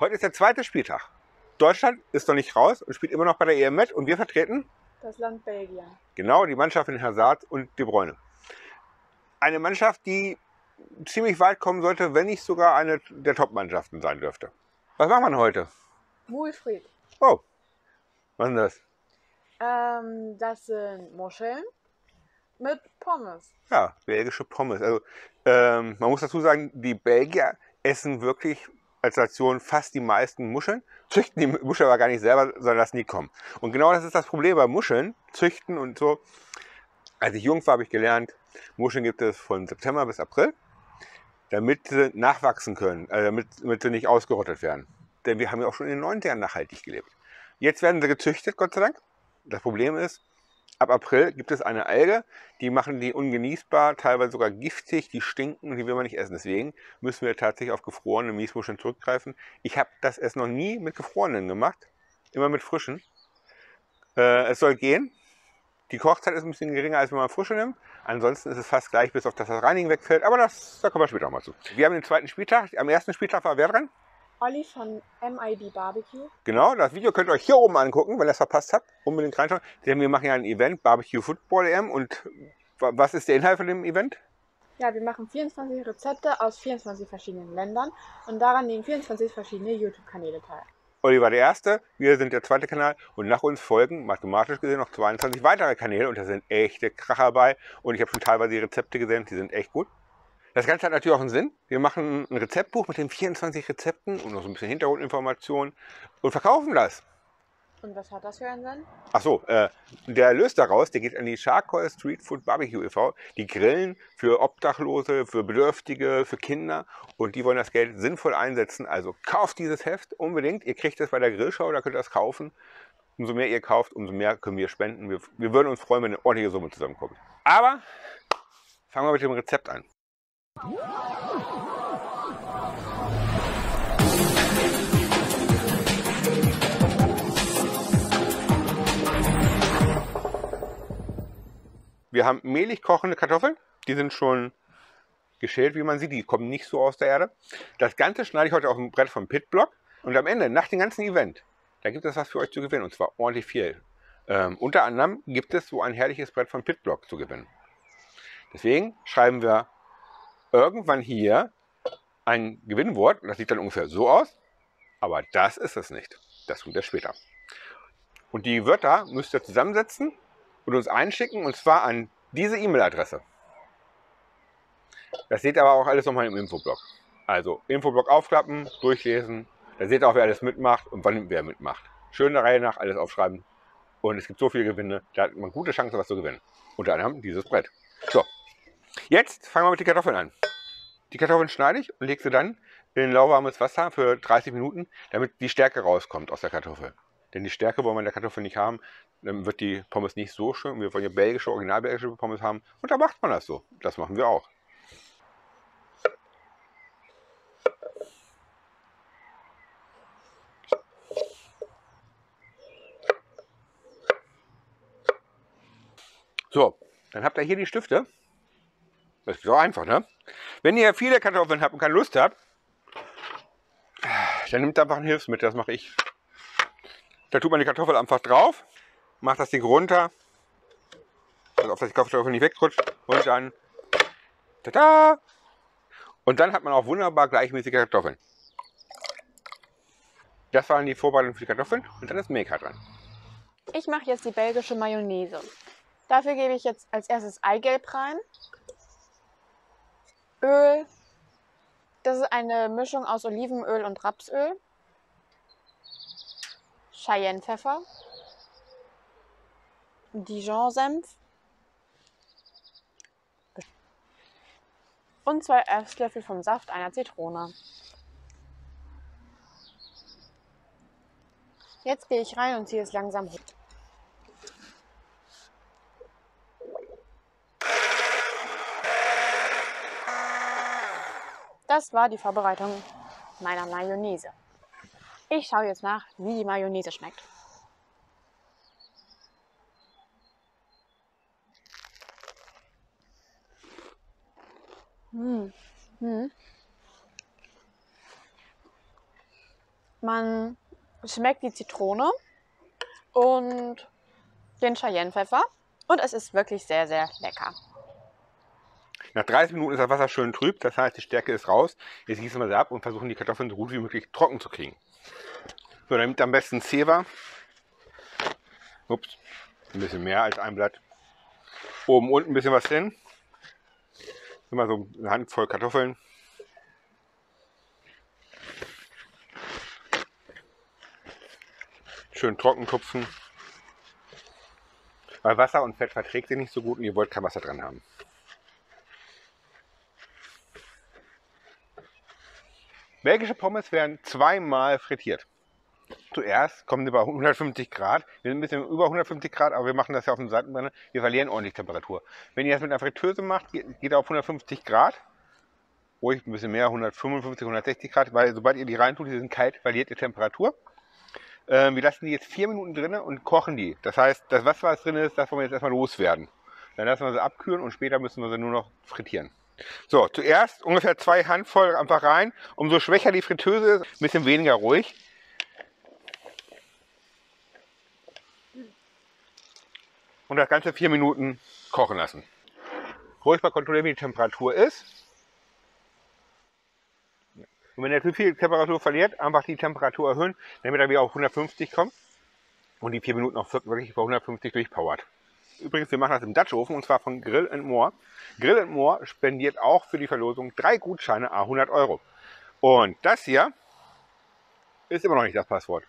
Heute ist der zweite Spieltag. Deutschland ist noch nicht raus und spielt immer noch bei der EM mit und wir vertreten Das Land Belgien. genau die Mannschaft in Hazard und De Bruyne. Eine Mannschaft, die ziemlich weit kommen sollte, wenn nicht sogar eine der Top-Mannschaften sein dürfte. Was wir denn heute? Wilfried. Oh, was ist denn das? Ähm, das sind Muscheln mit Pommes. Ja, belgische Pommes. Also ähm, man muss dazu sagen, die Belgier essen wirklich als Nation fast die meisten Muscheln, züchten die Muscheln aber gar nicht selber, sondern lassen die kommen. Und genau das ist das Problem bei Muscheln, züchten und so. Als ich jung war, habe ich gelernt, Muscheln gibt es von September bis April, damit sie nachwachsen können, äh, damit, damit sie nicht ausgerottet werden. Denn wir haben ja auch schon in den 90ern nachhaltig gelebt. Jetzt werden sie gezüchtet, Gott sei Dank. Das Problem ist, ab April gibt es eine Alge, die machen die ungenießbar, teilweise sogar giftig, die stinken, die will man nicht essen. Deswegen müssen wir tatsächlich auf gefrorene Miesmuscheln zurückgreifen. Ich habe das erst noch nie mit gefrorenen gemacht, immer mit frischen. Äh, es soll gehen. Die Kochzeit ist ein bisschen geringer, als wenn man frische nimmt. Ansonsten ist es fast gleich, bis auf das Reinigen wegfällt. Aber das, da kommen wir später noch mal zu. Wir haben den zweiten Spieltag. Am ersten Spieltag war wer dran? Olli von MID Barbecue. Genau, das Video könnt ihr euch hier oben angucken, wenn ihr es verpasst habt. Unbedingt reinschauen. Denn wir machen ja ein Event, Barbecue Football EM. Und wa- was ist der Inhalt von dem Event? Ja, wir machen 24 Rezepte aus 24 verschiedenen Ländern und daran nehmen 24 verschiedene YouTube-Kanäle teil. Olli war der Erste, wir sind der zweite Kanal und nach uns folgen mathematisch gesehen noch 22 weitere Kanäle und da sind echte Kracher bei und ich habe schon teilweise die Rezepte gesehen, die sind echt gut. Das Ganze hat natürlich auch einen Sinn. Wir machen ein Rezeptbuch mit den 24 Rezepten und noch so ein bisschen Hintergrundinformationen und verkaufen das. Und was hat das für einen Sinn? Ach so, äh, der Erlös daraus, der geht an die Charcoal Street Food Barbecue e.V. Die grillen für Obdachlose, für Bedürftige, für Kinder und die wollen das Geld sinnvoll einsetzen. Also kauft dieses Heft unbedingt. Ihr kriegt es bei der Grillschau, da könnt ihr das kaufen. Umso mehr ihr kauft, umso mehr können wir spenden. Wir, wir würden uns freuen, wenn eine ordentliche Summe zusammenkommt. Aber fangen wir mit dem Rezept an. Wir haben mehlig kochende Kartoffeln. Die sind schon geschält, wie man sieht. Die kommen nicht so aus der Erde. Das Ganze schneide ich heute auf dem Brett vom Pitblock. Und am Ende, nach dem ganzen Event, da gibt es was für euch zu gewinnen. Und zwar ordentlich viel. Ähm, unter anderem gibt es so ein herrliches Brett vom Pitblock zu gewinnen. Deswegen schreiben wir irgendwann hier ein Gewinnwort. Das sieht dann ungefähr so aus. Aber das ist es nicht. Das tut er später. Und die Wörter müsst ihr zusammensetzen und uns einschicken. Und zwar an diese E-Mail-Adresse. Das seht ihr aber auch alles nochmal im Infoblog. Also Infoblog aufklappen, durchlesen. Da seht ihr auch, wer alles mitmacht und wann wer mitmacht. Schön der Reihe nach alles aufschreiben. Und es gibt so viele Gewinne, da hat man gute Chancen, was zu gewinnen. Unter anderem dieses Brett. So, jetzt fangen wir mit den Kartoffeln an. Die Kartoffeln schneide ich und lege sie dann in lauwarmes Wasser für 30 Minuten, damit die Stärke rauskommt aus der Kartoffel. Denn die Stärke wollen wir in der Kartoffel nicht haben, dann wird die Pommes nicht so schön. Wir wollen ja belgische, original belgische Pommes haben. Und da macht man das so. Das machen wir auch. So, dann habt ihr hier die Stifte. Das ist so einfach, ne? Wenn ihr viele Kartoffeln habt und keine Lust habt, dann nimmt einfach ein Hilfsmittel, das mache ich. Da tut man die Kartoffel einfach drauf, macht das Ding runter, also auf dass die Kartoffel nicht wegrutscht und dann tada! Und dann hat man auch wunderbar gleichmäßige Kartoffeln. Das waren die Vorbereitungen für die Kartoffeln und dann ist Meka dran. Ich mache jetzt die belgische Mayonnaise. Dafür gebe ich jetzt als erstes Eigelb rein. Öl. Das ist eine Mischung aus Olivenöl und Rapsöl. Cayennepfeffer. Dijon-Senf. Und zwei Esslöffel vom Saft einer Zitrone. Jetzt gehe ich rein und ziehe es langsam hoch. Das war die Vorbereitung meiner Mayonnaise. Ich schaue jetzt nach, wie die Mayonnaise schmeckt. Hm. Hm. Man schmeckt die Zitrone und den Cayennepfeffer. Und es ist wirklich sehr, sehr lecker. Nach 30 Minuten ist das Wasser schön trüb, das heißt, die Stärke ist raus. Jetzt gießen wir sie ab und versuchen die Kartoffeln so gut wie möglich trocken zu kriegen. So, damit am besten Zewa. Ups, ein bisschen mehr als ein Blatt. Oben unten ein bisschen was hin. Immer so eine Handvoll Kartoffeln. Schön trocken tupfen. Weil Wasser und Fett verträgt sich nicht so gut und ihr wollt kein Wasser dran haben. Belgische Pommes werden zweimal frittiert. Zuerst kommen sie bei 150 Grad. Wir sind ein bisschen über 150 Grad, aber wir machen das ja auf dem Seitenbrenner. Wir verlieren ordentlich Temperatur. Wenn ihr das mit einer Fritteuse macht, geht er auf 150 Grad. Ruhig ein bisschen mehr, 155, 160 Grad, weil sobald ihr die reintut, die sind kalt, verliert ihr Temperatur. Ähm, wir lassen die jetzt vier Minuten drin und kochen die. Das heißt, das Wasser, was drin ist, das wollen wir jetzt erstmal loswerden. Dann lassen wir sie abkühlen und später müssen wir sie nur noch frittieren. So, zuerst ungefähr zwei Handvoll einfach rein. Umso schwächer die Fritteuse ist, ein bisschen weniger ruhig. Und das Ganze vier Minuten kochen lassen. Ruhig mal kontrollieren, wie die Temperatur ist. Und wenn er zu viel Temperatur verliert, einfach die Temperatur erhöhen, damit er wieder auf 150 kommt und die vier Minuten auch wirklich bei 150 durchpowert. Übrigens, wir machen das im Dutch Ofen und zwar von Grill More. Grill More spendiert auch für die Verlosung drei Gutscheine a 100 Euro. Und das hier ist immer noch nicht das Passwort.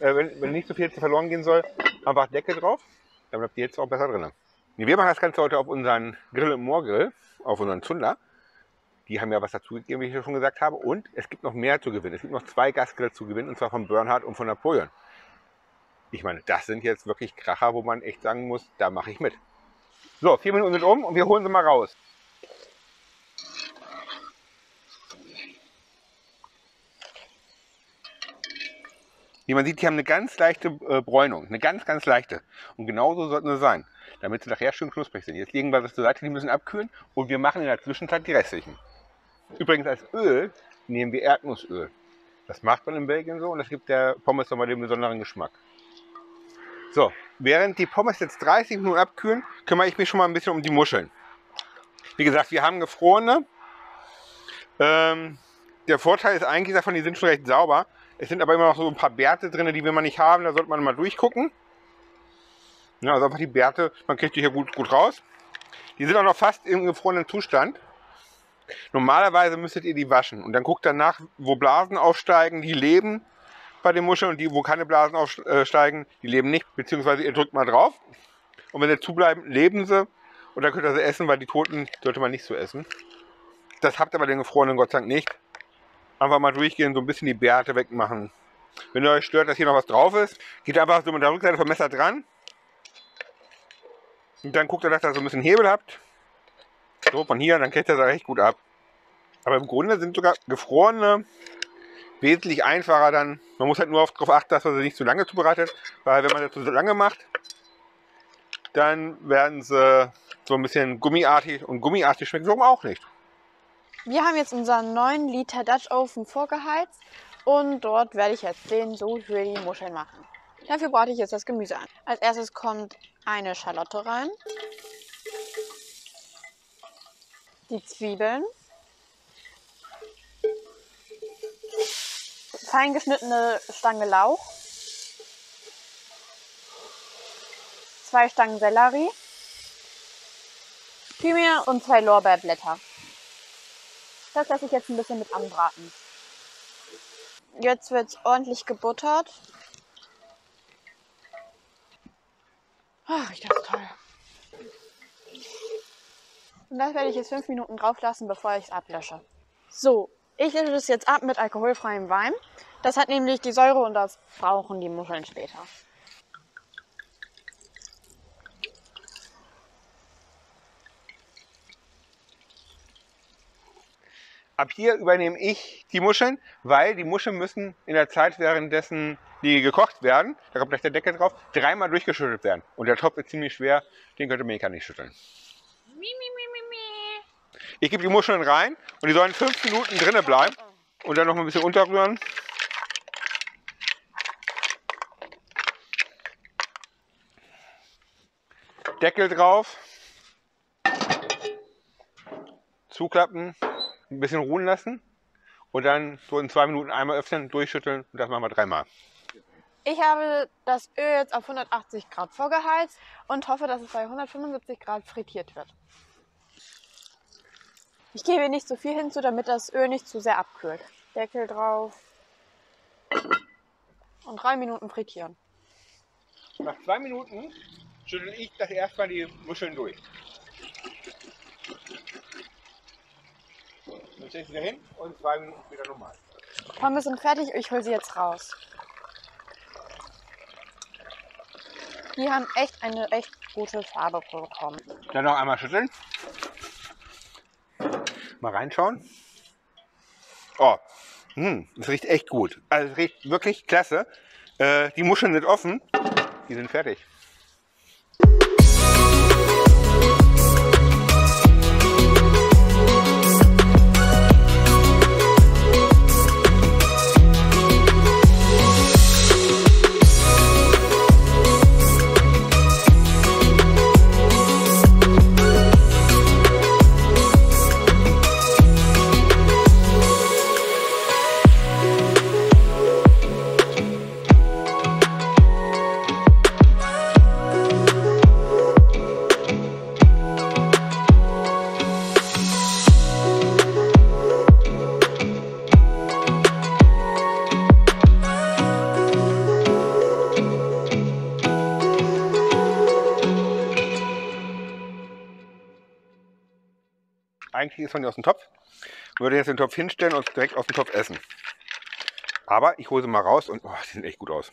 Äh, wenn, wenn nicht so viel verloren gehen soll, einfach Decke drauf, dann bleibt die jetzt auch besser drin. Wir machen das Ganze heute auf unseren Grill More Grill, auf unseren Zunder. Die haben ja was dazugegeben, wie ich schon gesagt habe. Und es gibt noch mehr zu gewinnen. Es gibt noch zwei Gasgrille zu gewinnen, und zwar von Bernhard und von Napoleon. Ich meine, das sind jetzt wirklich Kracher, wo man echt sagen muss, da mache ich mit. So, vier Minuten sind um und wir holen sie mal raus. Wie man sieht, die haben eine ganz leichte äh, Bräunung, eine ganz, ganz leichte. Und genauso sollten sie sein, damit sie nachher schön knusprig sind. Jetzt legen wir das zur Seite, die müssen abkühlen und wir machen in der Zwischenzeit die restlichen. Übrigens als Öl nehmen wir Erdnussöl. Das macht man in Belgien so und das gibt der Pommes nochmal den besonderen Geschmack. So, während die Pommes jetzt 30 Minuten abkühlen, kümmere ich mich schon mal ein bisschen um die Muscheln. Wie gesagt, wir haben gefrorene. Ähm, der Vorteil ist eigentlich davon, die sind schon recht sauber. Es sind aber immer noch so ein paar Bärte drin, die will man nicht haben. Da sollte man mal durchgucken. Ja, also einfach die Bärte, man kriegt die hier gut, gut raus. Die sind auch noch fast im gefrorenen Zustand. Normalerweise müsstet ihr die waschen und dann guckt danach, wo Blasen aufsteigen, die leben bei den Muscheln und die, wo keine Blasen aufsteigen, die leben nicht, beziehungsweise ihr drückt mal drauf und wenn sie zubleiben, leben sie und dann könnt ihr sie essen, weil die Toten sollte man nicht so essen. Das habt ihr bei den gefrorenen Gott sei Dank nicht. Einfach mal durchgehen, so ein bisschen die Bärte wegmachen. Wenn ihr euch stört, dass hier noch was drauf ist, geht einfach so mit der Rückseite vom Messer dran und dann guckt ihr, dass ihr so ein bisschen Hebel habt so, von hier, dann kriegt er da recht gut ab. Aber im Grunde sind sogar gefrorene wesentlich einfacher dann. Man muss halt nur darauf achten, dass man sie nicht zu lange zubereitet, weil wenn man das zu lange macht, dann werden sie so ein bisschen gummiartig und gummiartig schmecken sie auch nicht. Wir haben jetzt unseren 9 Liter Dutch Oven vorgeheizt und dort werde ich jetzt den so für die Muscheln machen. Dafür brate ich jetzt das Gemüse an. Als erstes kommt eine Schalotte rein, die Zwiebeln, fein geschnittene Stange Lauch, zwei Stangen Sellerie, Thymian und zwei Lorbeerblätter. Das lasse ich jetzt ein bisschen mit anbraten. Jetzt wird es ordentlich gebuttert. Ach, riecht das toll. Und das werde ich jetzt fünf Minuten drauf lassen, bevor ich es ablösche. So, ich lösche das jetzt ab mit alkoholfreiem Wein. Das hat nämlich die Säure und das brauchen die Muscheln später. Ab hier übernehme ich die Muscheln, weil die Muscheln müssen in der Zeit, währenddessen die gekocht werden, da kommt gleich der Deckel drauf, dreimal durchgeschüttelt werden. Und der Topf ist ziemlich schwer, den könnte Mika nicht schütteln. Ich gebe die Muscheln rein und die sollen fünf Minuten drinnen bleiben. Und dann noch ein bisschen unterrühren. Deckel drauf. Zuklappen, ein bisschen ruhen lassen und dann so in zwei Minuten einmal öffnen, durchschütteln und das machen wir dreimal. Ich habe das Öl jetzt auf 180 Grad vorgeheizt und hoffe, dass es bei 175 Grad frittiert wird. Ich gebe nicht zu viel hinzu, damit das Öl nicht zu sehr abkühlt. Deckel drauf und drei Minuten frittieren. Nach zwei Minuten schüttel ich das erstmal die Muscheln durch. Dann stelle ich sie da hin und zwei Minuten später nochmal. Pommes sind fertig, ich hole sie jetzt raus. Die haben echt eine echt gute Farbe bekommen. Dann noch einmal schütteln. Mal reinschauen. Oh, hm, das riecht echt gut. Also es riecht wirklich klasse. Äh, die Muscheln sind offen. Die sind fertig. Eigentlich ist man die aus dem Topf. Ich würde jetzt den Topf hinstellen und direkt aus dem Topf essen. Aber ich hole sie mal raus und oh, die sehen echt gut aus.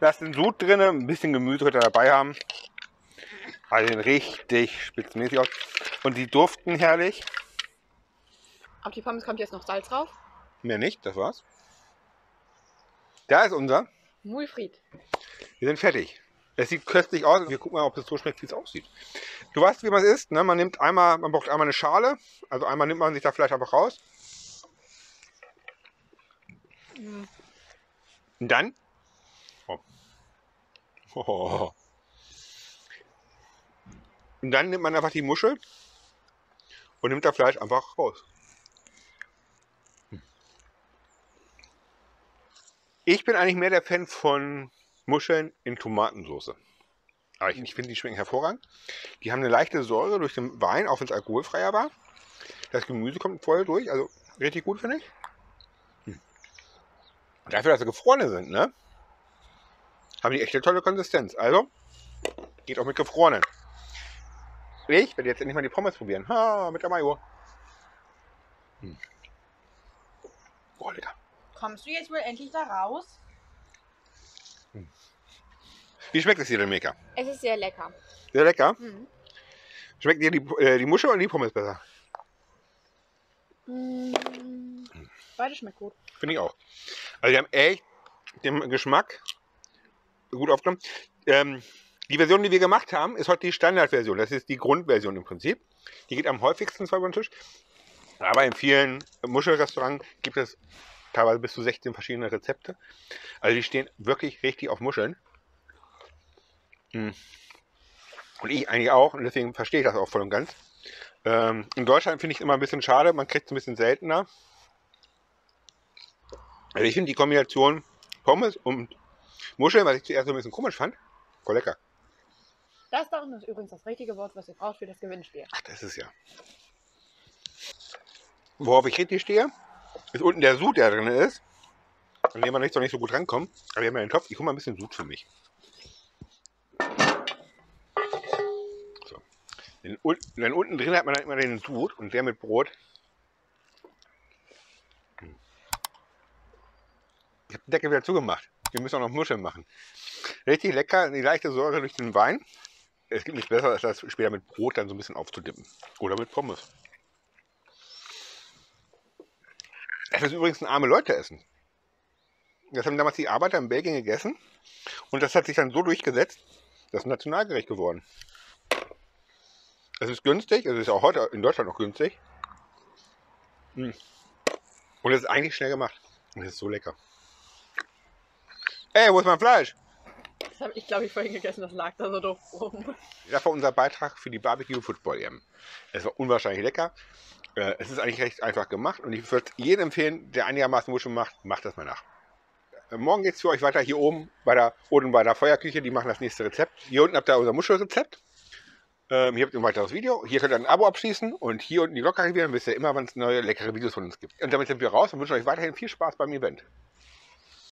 Lasst den Sud drin, ein bisschen Gemüse ihr dabei haben. Also sehen richtig spitzenmäßig aus. Und die duften herrlich. Auf die Pommes kommt jetzt noch Salz drauf. Mehr nicht, das war's. Da ist unser. Mulfried. Wir sind fertig. Es sieht köstlich aus. Wir gucken mal, ob es so schmeckt, wie es aussieht. Du weißt, wie man es isst. Ne? Man nimmt einmal, man braucht einmal eine Schale. Also einmal nimmt man sich da Fleisch einfach raus. Und dann. Oh. Oh. Und dann nimmt man einfach die Muschel und nimmt das Fleisch einfach raus. Ich bin eigentlich mehr der Fan von Muscheln in Tomatensauce. Aber ich, ich finde, die schmecken hervorragend. Die haben eine leichte Säure durch den Wein, auch wenn es alkoholfreier war. Das Gemüse kommt voll durch, also richtig gut, finde ich. Hm. Dafür, dass sie gefrorene sind, ne? Haben die echt eine tolle Konsistenz. Also, geht auch mit gefrorenen. Ich werde jetzt endlich mal die Pommes probieren. Ha, mit der Mayo. Hm. Boah, lecker. Kommst du jetzt wohl endlich da raus? Wie schmeckt es dir denn, Meka? Es ist sehr lecker. Sehr lecker. Mhm. Schmeckt dir die, äh, die Muschel oder die Pommes besser? Mm, Beide schmeckt gut. Finde ich auch. Also die haben echt den Geschmack gut aufgenommen. Ähm, die Version, die wir gemacht haben, ist heute die Standardversion. Das ist die Grundversion im Prinzip. Die geht am häufigsten zwar über den Tisch. Aber in vielen Muschelrestaurants gibt es teilweise bis zu 16 verschiedene Rezepte. Also die stehen wirklich richtig auf Muscheln. Hm. Und ich eigentlich auch, und deswegen verstehe ich das auch voll und ganz. Ähm, in Deutschland finde ich es immer ein bisschen schade, man kriegt es ein bisschen seltener. Also ich finde die Kombination Pommes und Muscheln, was ich zuerst so ein bisschen komisch fand, voll lecker. Das da unten ist übrigens das richtige Wort, was ihr braucht für das Gewinnspiel. Ach, das ist ja. Worauf ich richtig stehe, ist unten der Sud, der drin ist. An dem man nicht so nicht so gut rankommt. Aber wir haben ja den Topf. Ich hole mal ein bisschen Sud für mich. Denn, un- denn unten drin hat man dann immer den Sud und der mit Brot. Ich habe den Deckel wieder zugemacht. Wir müssen auch noch Muscheln machen. Richtig lecker, die leichte Säure durch den Wein. Es gibt nichts besser, als das später mit Brot dann so ein bisschen aufzudippen. Oder mit Pommes. Das ist übrigens ein arme Leute essen. Das haben damals die Arbeiter in Belgien gegessen. Und das hat sich dann so durchgesetzt, das ist ein Nationalgericht geworden. Es ist günstig, es ist auch heute in Deutschland noch günstig. Hm. Und es ist eigentlich schnell gemacht. Und es ist so lecker. Ey, wo ist mein Fleisch? Das habe ich, glaube ich, vorhin gegessen. Das lag da so doof rum. Das war unser Beitrag für die Barbecue Football EM. Es war unwahrscheinlich lecker. Äh, Es ist eigentlich recht einfach gemacht und ich würde jedem empfehlen, der einigermaßen Muscheln macht, macht das mal nach. Äh, Morgen geht es für euch weiter hier oben bei der, der Feuerküche. Die machen das nächste Rezept. Hier unten habt ihr unser Muschelrezept. Ähm, hier habt ihr ein weiteres Video. Hier könnt ihr ein Abo abschließen und hier unten die Glocke aktivieren, wisst ihr immer, wann es neue leckere Videos von uns gibt. Und damit sind wir raus und wünschen euch weiterhin viel Spaß beim Event.